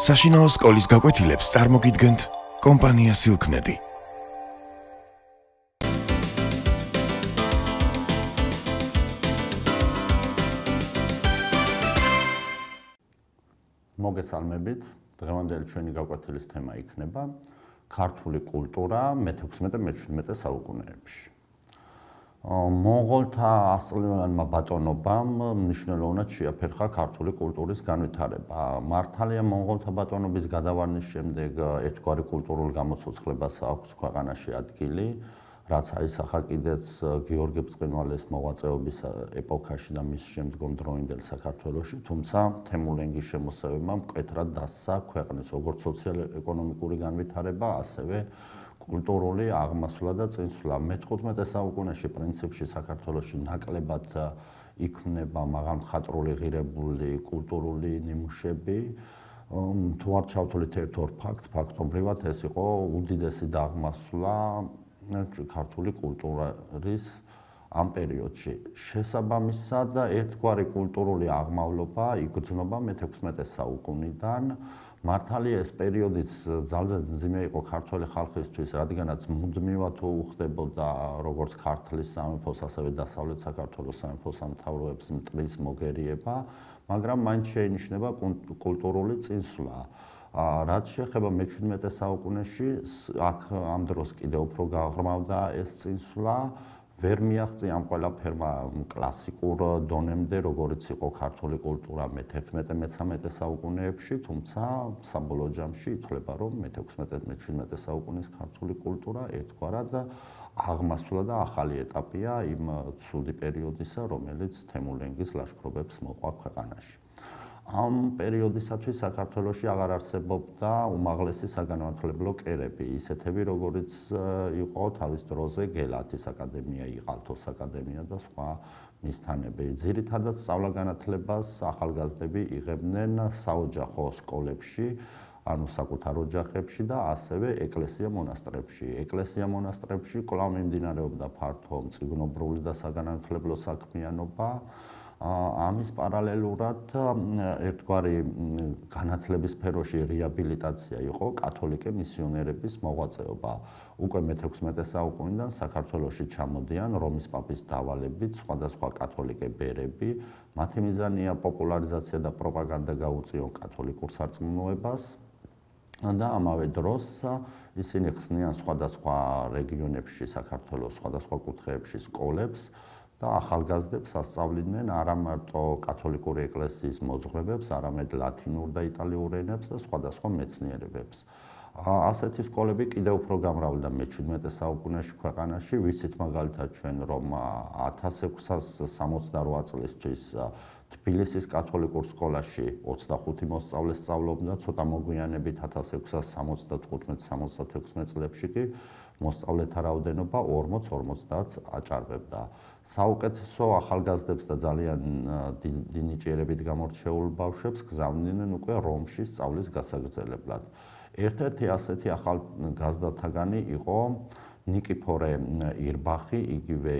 საშინაო სკოლის გაკვეთილებს წარმოგიდგენთ კომპანია Silknet. მოგესალმებით. დღევანდელი ჩვენი გაკვეთილის თემა იქნება ქართული კულტურა მე-16-მე-17 საუკუნეებში. მონღოლთა ასწლიანმა ბატონობამ მნიშვნელოვნად შეაფერხა ქართული კულტურის განვითარება. მართალია მონღოლთა ბატონობის გადავარნის შემდეგ ერთგვარი კულტურული გამოცოცხლებას აქვს ქვეყანაში ადგილი, რაც აისახა კიდეც გიორგი ბრწყინვალეს მოღვაწეობის ეპოქაში და მის შემდგომ დროინდელ საქართველოში, თუმცა თემურლენგის შემოსევებმა მკვეთრად დასცა ქვეყნის როგორც სოციალ-ეკონომიკური განვითარება, ასევე კულტურული აღმასვლა და წინსვლა. მე-15 საუკუნეში პრინციპში საქართველოში ნაკლებად იქმნება მაღალმხატვრული ღირებული კულტურული ნიმუშები. თუ არ ჩავთვლით ერთ-ორ ფაქტს, ფაქტობრივად ეს იყო უდიდესი დაღმასვლა ქართული კულტურის ამ პერიოდში. შესაბამისად ერთგვარი კულტურული აღმავლობა იგრძნობა მე-16 საუკუნიდან. მართალია ეს პერიოდიც ძალზე მძიმე იყო ქართული ხალხისთვის რადგანაც მუდმივად უხდებოდა როგორც ქართლის სამეფოს ასევე დასავლეთ საქართველოს სამეფოს სამთავროებს მტრის მოგერიება მაგრამ მაინც შეინიშნება კულტურული წინსვლა. რაც შეეხება მე-17 საუკუნეში, აქ ამ დროს კიდევ უფრო გაღრმავდა ეს წინსვლა, ვერ მიაღწია ამ ყველაფერმა კლასიკურ დონემდე, როგორიც იყო ქართული კულტურა მე-11-მე-13 საუკუნეებში, თუმცა საბოლოო ჯამში ითვლება, რომ მე-16-მე-17 საუკუნის ქართული კულტურა ერთგვარად აღმასვლა და ახალი ეტაპია იმ ცუდი პერიოდისა, რომელიც თემურლენგის ლაშქრობებს მოყვა ქვეყანაში. ამ პერიოდისათვის საქართველოში აღარ არსებობდა უმაღლესი საგანმანათლებლო კერები, ისეთები როგორიც იყო თავის დროზე გელათის აკადემია, იყალთოს აკადემია და სხვა მისთანები. ძირითადად სწავლა-განათლებას ახალგაზრდები იღებდნენ საოჯახო სკოლებში, ანუ საკუთარ ოჯახებში და ასევე ეკლესია-მონასტრებში. ეკლესია-მონასტრებში კვლავ მიმდინარეობდა ფართო მწიგნობრული და საგანმანათლებლო საქმიანობა. ამის პარალელურად ერთგვარი განათლების სფეროში რეაბილიტაცია იყო კათოლიკე მისიონერების მოღვაწეობა. უკვე მე-16 საუკუნიდან საქართველოში ჩამოდიან რომის პაპის დავალებით სხვადასხვა კათოლიკე ბერები. მათი მიზანია პოპულარიზაცია და პროპაგანდა გაუწიონ კათოლიკურ სარწმუნოებას. და ამავე დროს ისინი ხსნიან სხვადასხვა რეგიონებში საქართველოს სხვადასხვა კუთხეებში სკოლებს. და ახალგაზრდებს ასწავლიდნენ არა მარტო კათოლიკური ეკლესიის მოძღვრებებს, არამედ ლათინურ და იტალიურ ენებს და სხვადასხვა მეცნიერებებს. ასეთი სკოლები კიდევ უფრო გამრავლდა მე-17 საუკუნეში ქვეყანაში, ვიცით მაგალითად ჩვენ რომ 1668 წლისთვის თბილისის კათოლიკურ სკოლაში 25 მოსწავლე სწავლობდა, ცოტა მოგვიანებით 1675-76 წლებში კი მოსწავლეთა რაოდენობა 40-50-ს აჭარბებდა. საუკეთესო ახალგაზრდებს და ძალიან დიდი ნიჭიერებით გამორჩეულ ბავშვებს გზავნიდნენ უკვე რომში სწავლის გასაგრძელებლად. ერთ-ერთი ასეთი ახალგაზრდათაგანი იყო ნიკიფორე ირბახი, იგივე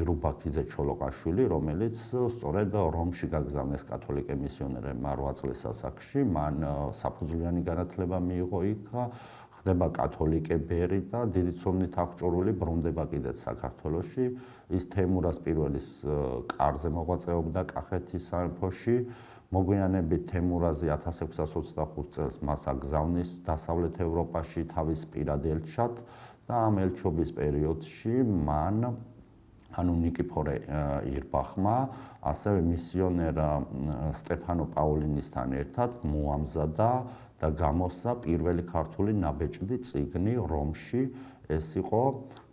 ირუბაქიძე ჩოლოყაშვილი, რომელიც სწორედ რომში გაგზავნეს კათოლიკე მისიონერებმა 8 წლის ასაკში, მან საფუძვლიანი განათლება მიიღო იქ ხდება კათოლიკე ბერი და დიდი ცოდნით აღჭურვილი ბრუნდება კიდეც საქართველოში. ის თემურას პირველის კარზე მოღვაწეობდა კახეთის სამეფოში. მოგვიანებით თემურაზი 1625 წელს მას აგზავნის დასავლეთ ევროპაში თავის პირად ელჩად და ამ ელჩობის პერიოდში მან ანუ ნიკიფორე ირბახმა ასევე მისიონერ სტეფანო პაულინისთან ერთად მოამზადა და გამოსცა პირველი ქართული ნაბეჭდი წიგნი რომში ეს იყო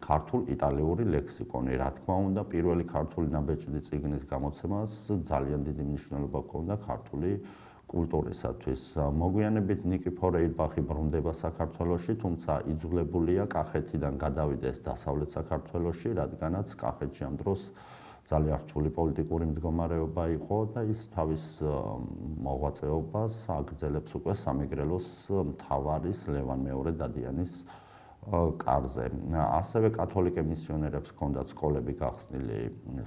ქართულ-იტალიური ლექსიკონი. რა თქმა უნდა პირველი ქართული ნაბეჭდი წიგნის გამოცემას ძალიან დიდი მნიშვნელობა ჰქონდა ქართული კულტურისათვის. მოგვიანებით ნიკიფორე ირბახი ბრუნდება საქართველოში თუმცა იძულებულია კახეთიდან გადავიდეს დასავლეთ საქართველოში რადგანაც კახეთში ამ დროს ძალიან რთული პოლიტიკური მდგომარეობა იყო და ის თავის მოღვაწეობას აგრძელებს უკვე სამეგრელოს მთავარის ლევან მეორე დადიანის კარზე. ასევე კათოლიკე მისიონერებს ჰქონდათ სკოლები გახსნილი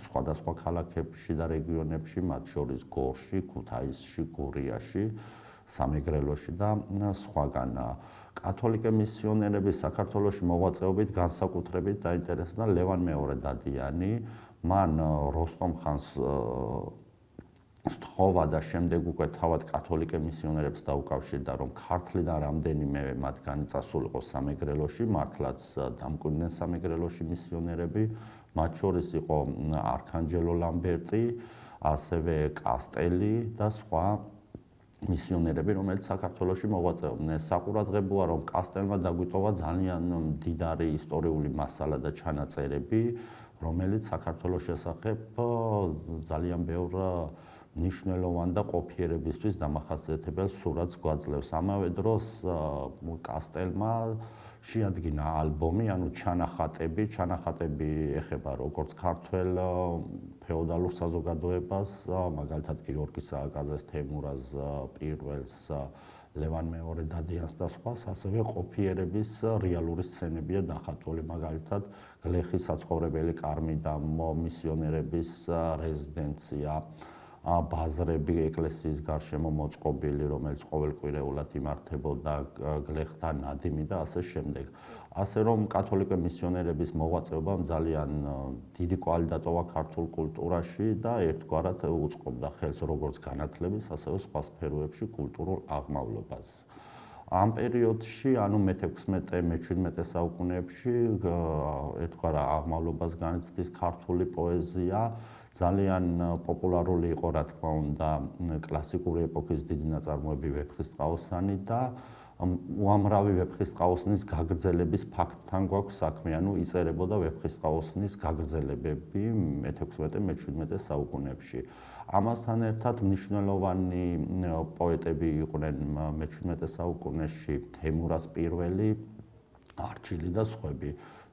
სხვადასხვა ქალაქებში და რეგიონებში, მათ შორის გორში, ქუთაისში, გურიაში. სამეგრელოში და სხვაგან. კათოლიკე მისიონერები საქართველოში მოღვაწეობით განსაკუთრებით დაინტერესდა ლევან მეორე დადიანი. მან როსტომ ხანს სთხოვა და შემდეგ უკვე თავად კათოლიკე მისიონერებს დაუკავშირდა, რომ ქართლიდან რამდენიმე მათგანი წასულიყო სამეგრელოში, მართლაც დამკვიდრდნენ სამეგრელოში მისიონერები, მათ შორის იყო არქანჯელო ლამბერტი, ასევე კასტელი და სხვა მისიონერები, რომელიც საქართველოში მოღვაწეობდნენ. საყურადღებოა, რომ კასტელმა დაგვიტოვა ძალიან მდიდარი ისტორიული მასალა და ჩანაწერები, რომელიც საქართველოს შესახებ ძალიან ბევრ ნიშნულოვან და ყოფიერებისთვის დამახასიათებელ სურათს გვაძლევს. ამავე დროს კასტელმა შეადგინა ალბომი, ანუ ჩანახატები, ჩანახატები ეხება როგორც ქართველ ფეოდალურ საზოგადოებას, მაგალითად კი გიორგისა კაძეს თემურაზ პირველს ლევან მეორე დადიანს და სხვას, ასევე ყოფიერების რეალური სცენებია დახატული, მაგალითად გლეხის საცხოვრებელი კარმი და მისიონერების რეზიდენცია. აა ბაზრები ეკლესიის გარშემო მოწყობილი, რომელიც ყოველკვირეულად იმართებოდა გლეხთა ნადიმი და ასე შემდეგ. ასე რომ კათოლიკე მისიონერების მოღვაწეობა ძალიან დიდი კვალი დატოვა ქართულ კულტურაში და ერთგვარად უწყობდა ხელს როგორც განათლების, ასევე სხვა სფეროებში კულტურულ აღმავლობას. ამ პერიოდში, ანუ მე-16, მე-17 საუკუნეებში ერთგვარ აღმავლობას განიცდის ქართული პოეზია. ძალიან პოპულარული იყო რა თქმა უნდა კლასიკური ეპოქის დიდი ნაწარმოები ვეფხისტყაოსანი და უამრავი ვეფხისტყაოსნის გაგრძელების ფაქტთან გვაქვს საქმე, ანუ იწერებოდა ვეფხისტყაოსნის გაგრძელებები მე-16-მე-17 საუკუნეებში. ამასთან ერთად მნიშვნელოვანი პოეტები იყვნენ მე-17 საუკუნეში თემურას პირველი, არჩილი და სხვები.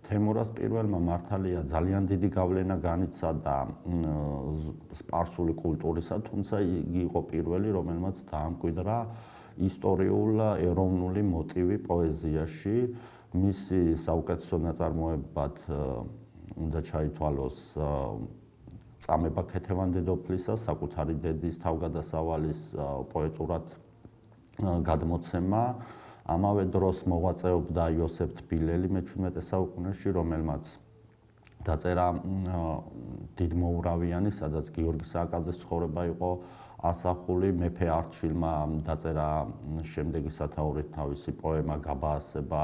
თემურას პირველმა მართალია ძალიან დიდი გავლენა განიცა და სპარსული კულტურისა, თუმცა იგი იყო პირველი, რომელმაც დაამკვიდრა ისტორიულ ეროვნული მოტივი პოეზიაში. მისი საუკეთესო ნაწარმოებად უნდა ჩაითვალოს წამება ქეთევან დედოფლისა საკუთარი დედის თავგადასავალის პოეტურად გადმოცემა. ამავე დროს მოღვაწეობდა იოსებ თბილელი მე-17 საუკუნეში, რომელმაც დაწერა დიდმოურავიანი, სადაც გიორგი სააკაძის ცხოვრება იყო ასახული, მეფე არჩილმა დაწერა შემდეგი სათაურით თავისი პოემა გაბაასება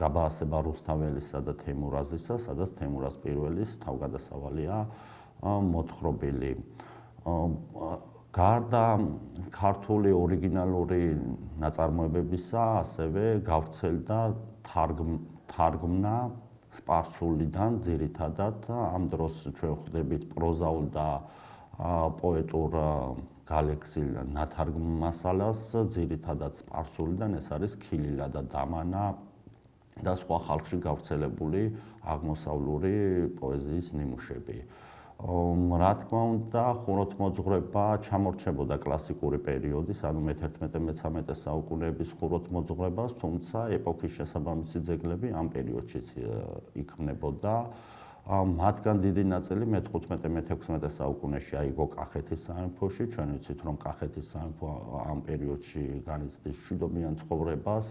გაბაასება რუსთაველისა და თემურაზისა, სადაც თემურაზ პირველის თავგადასავალია მოთხრობილი. გარდა ქართული ორიგინალური ნაწარმოებებისა, ასევე გავრცელდა თარგმ თარგმნა სპარსულიდან ძირითადად ამ დროს ჩვენ ხვდებით პროზაულ და პოეტურ გალექსილ ნათარგმ მასალას ძირითადად სპარსულიდან ეს არის ქილილა და დამანა და სხვა ხალხში გავრცელებული აღმოსავლური პოეზიის ნიმუშები. რა თქმა უნდა, ხუროთმოძღვრება ჩამორჩებოდა კლასიკური პერიოდის, ანუ მე-11-მე-13 საუკუნეების ხუროთმოძღვრებას, თუმცა ეპოქის შესაბამისი ძეგლები ამ პერიოდშიც იქმნებოდა. მათგან დიდი ნაწილი მე-15-მე-16 საუკუნეში აიგო კახეთის სამეფოში. ჩვენ ვიცით, რომ კახეთის სამეფო ამ პერიოდში განიცდის მშვიდობიან ცხოვრებას.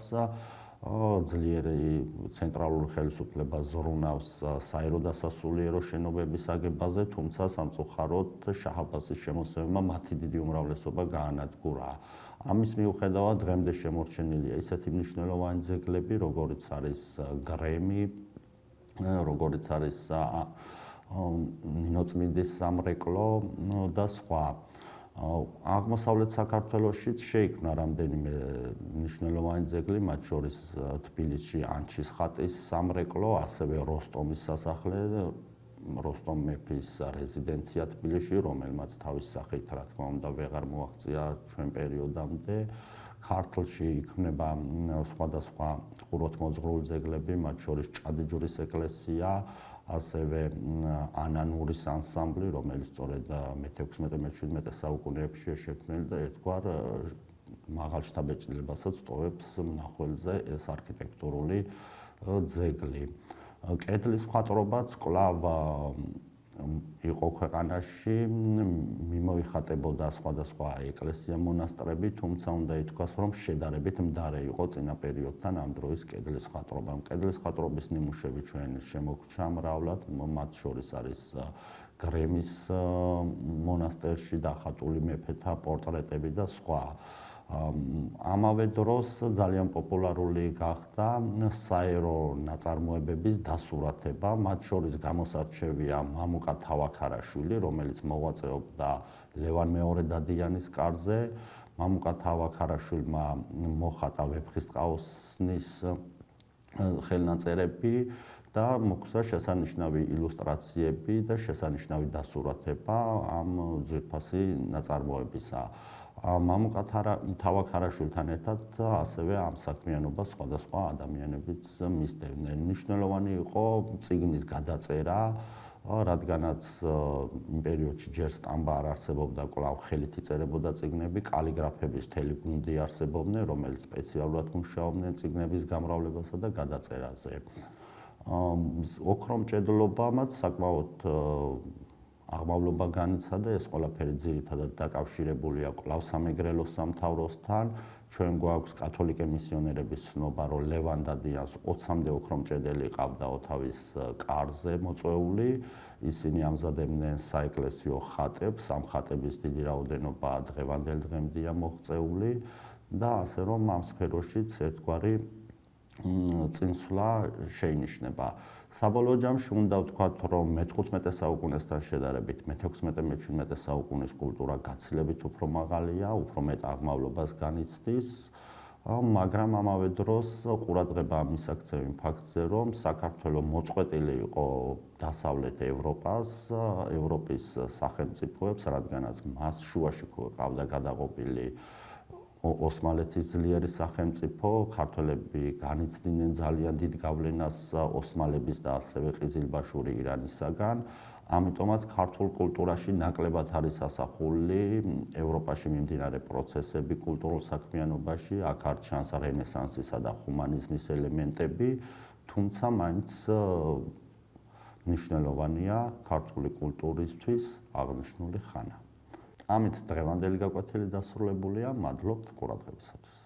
ძლიერი ცენტრალური ხელისუფლება ზრუნავს საერო და სასულიერო შენობების აგებაზე, თუმცა სამწუხაროდ შაჰაბასის შემოსევებმა მათი დიდი უმრავლესობა გაანადგურა. ამის მიუხედავად დღემდე შემორჩენილია ისეთი მნიშვნელოვანი ძეგლები, როგორიც არის გრემი, როგორიც არის ნინოწმინდის სამრეკლო და სხვა. აღმოსავლეთ საქართველოსშიც შეიქმნა რამდენიმე მნიშვნელოვანი ძეგლი, მათ შორის თბილისში ანჩის ხატის სამრეკლო, ასევე როსტომის სასახლე, როსტომ მეფის რეზიდენცია თბილისში, რომელმაც თავის სახით, რა თქმა უნდა, ვეღარ მოაღწია ჩვენ პერიოდამდე. ქართლში იქმნება სხვადასხვა ხუროთმოძღვრული ძეგლები, მათ შორის ჭადიჯურის ეკლესია, ასევე ანანურის ანსამბლი, რომელიც სწორედ მე-16-მე-17 საუკუნეებში შექმნილი და ერთგვარ მაღალშტაბეჭდილებასაც ტოვებს მნახველზე ეს არქიტექტურული ძეგლი. კედლის მხატვრობაც კლავ იყო ქვეყანაში მიმოიხატებოდა სხვადასხვა ეკლესია მონასტრები, თუმცა უნდა ითქვას, რომ შედარებით მდარე იყო წინა პერიოდთან ამ დროის კედლის ხატრობა. კედლის ხატრობის ნიმუშები ჩვენ შემოგჩა მრავლად, მათ შორის არის გრემის მონასტერში დახატული მეფეთა პორტრეტები და სხვა. ამავე დროს ძალიან პოპულარული გახდა საერო ნაწარმოებების დასურათება, მათ შორის გამოსარჩევია მამუკა თავაქარაშვილი, რომელიც მოღვაწეობდა ლევან მეორე დადიანის კარზე. მამუკა თავაქარაშვილმა მოხატა ვეფხისტყაოსნის ხელნაწერები და მოხსა შესანიშნავი ილუსტრაციები და შესანიშნავი დასურათება ამ ძირფასი ნაწარმოებისა. მამუკათარა თავაქარაშვილთან ერთად ასევე ამ საქმიანობას სხვადასხვა ადამიანებიც მისდევდნენ. ნიშნულოვანი იყო ციგნის გადაწერა, რადგანაც იმ პერიოდში ჯერ სტამბა არ არსებობდა, კვლავ ხელით იწერებოდა ციგნები, კალიგრაფების თელი გუნდი არსებობდნენ, რომელიც სპეციალურად მუშაობდნენ ციგნების გამრავლებასა და გადაწერაზე. ოქრომჭედლობამაც საკმაოდ აღმავლობა განიცადა ეს ყველაფერი ძირითადად დაკავშირებულია კლავსამეგრელოს სამთავროსთან. ჩვენ გვაქვს კათოლიკე მისიონერების ცნობა რომ ლევან დადიანს 20-მდე ოქრომჭედელი ყავდა ოთავის კარზე მოწეული ისინი ამზადებდნენ საეკლესიო ხატებს ამ ხატების დიდი რაოდენობა დღევანდელ დღემდეა მოღწეული და ასე რომ ამ სფეროშიც ერთგვარი წინსვლა შეინიშნება. საბოლოო ჯამში უნდა ვთქვათ, რომ მე-15 საუკუნესთან შედარებით მე-16-მე-17 საუკუნის კულტურა გაცილებით უფრო მაღალია, უფრო მეტ აღმავლობას განიცდის, მაგრამ ამავე დროს ყურადღება მისაქცევი ფაქტზე, რომ საქართველოს მოწყვეტილი იყო დასავლეთ ევროპას, ევროპის სახელმწიფოებს, რადგანაც მას შუაში ყავდა გადაღობილი ოსმალეთის ძლიერი სახელმწიფო, ქართველები განიცდიდნენ ძალიან დიდ გავლენას ოსმალების და ასევე ყიზილბაშური ირანისაგან. ამიტომაც ქართულ კულტურაში ნაკლებად არის ასახული ევროპაში მიმდინარე პროცესები კულტურულ საქმიანობაში, აქ არ ჩანს რენესანსისა და ჰუმანიზმის ელემენტები, თუმცა მაინც მნიშვნელოვანია ქართული კულტურისთვის აღნიშნული ხანა. ამით დღევანდელი გაკვეთილი დასრულებულია. მადლობთ ყურადღებისათვის.